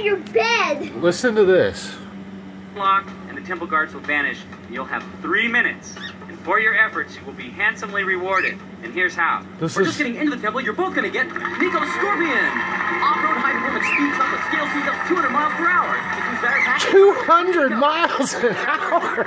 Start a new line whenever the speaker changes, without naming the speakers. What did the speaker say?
in your bed.
Listen to this.
Lock, and the temple guards will vanish. And you'll have three minutes. And for your efforts, you will be handsomely rewarded. And here's how.
This
We're
is
just getting into the temple. You're both gonna get Nikko Scorpion. Off-road high performance speed truck with scale speeds up 200 miles per hour.
200 miles an hour.